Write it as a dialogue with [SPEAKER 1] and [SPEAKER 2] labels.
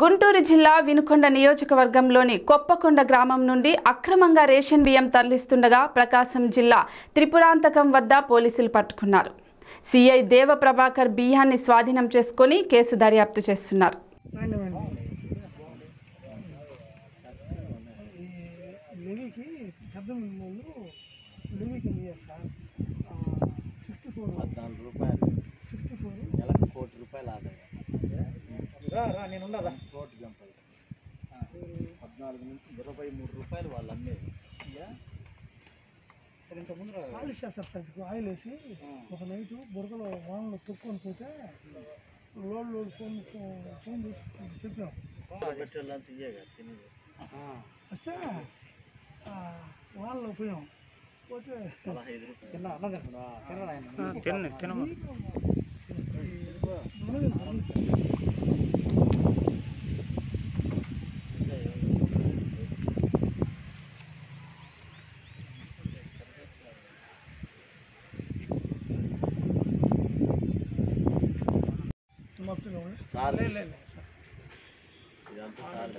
[SPEAKER 1] గుంటూరు జిల్లా వినుకొండ నియోజకవర్గంలోని కొప్పకొండ గ్రామం నుండి అక్రమంగా రేషన్ బియ్యం తరలిస్తుండగా ప్రకాశం జిల్లా త్రిపురాంతకం వద్ద పోలీసులు పట్టుకున్నారు. సిఐ దేవ ప్రభాకర్ బియ్యాన్ని స్వాధీనం చేసుకొని కేసు దర్యాప్తు చేస్తున్నారు.
[SPEAKER 2] రూపాయలు.
[SPEAKER 3] నేను
[SPEAKER 2] కోటి గంపలు. పద్నాలుగు నుంచి ఇరవై మూడు రూపాయలు వాళ్ళు అమ్మేది.
[SPEAKER 3] పాలిష్ చేస్తారు సార్ ఇప్పుడు ఆయిల్ వేసి ఒక నైట్ బురకలో వానలో తొక్కుని పోతే లోడ్ లోడ్ ఫోన్ ఫోన్ చేసి చెప్పాం. వస్తే ఆ, వానలో పోయాం. పోతే
[SPEAKER 2] పదహైదు రూపాయలు.
[SPEAKER 3] మొత్తం
[SPEAKER 2] సార్
[SPEAKER 3] లేదు లేదు సార్
[SPEAKER 2] ఇదంతా సార్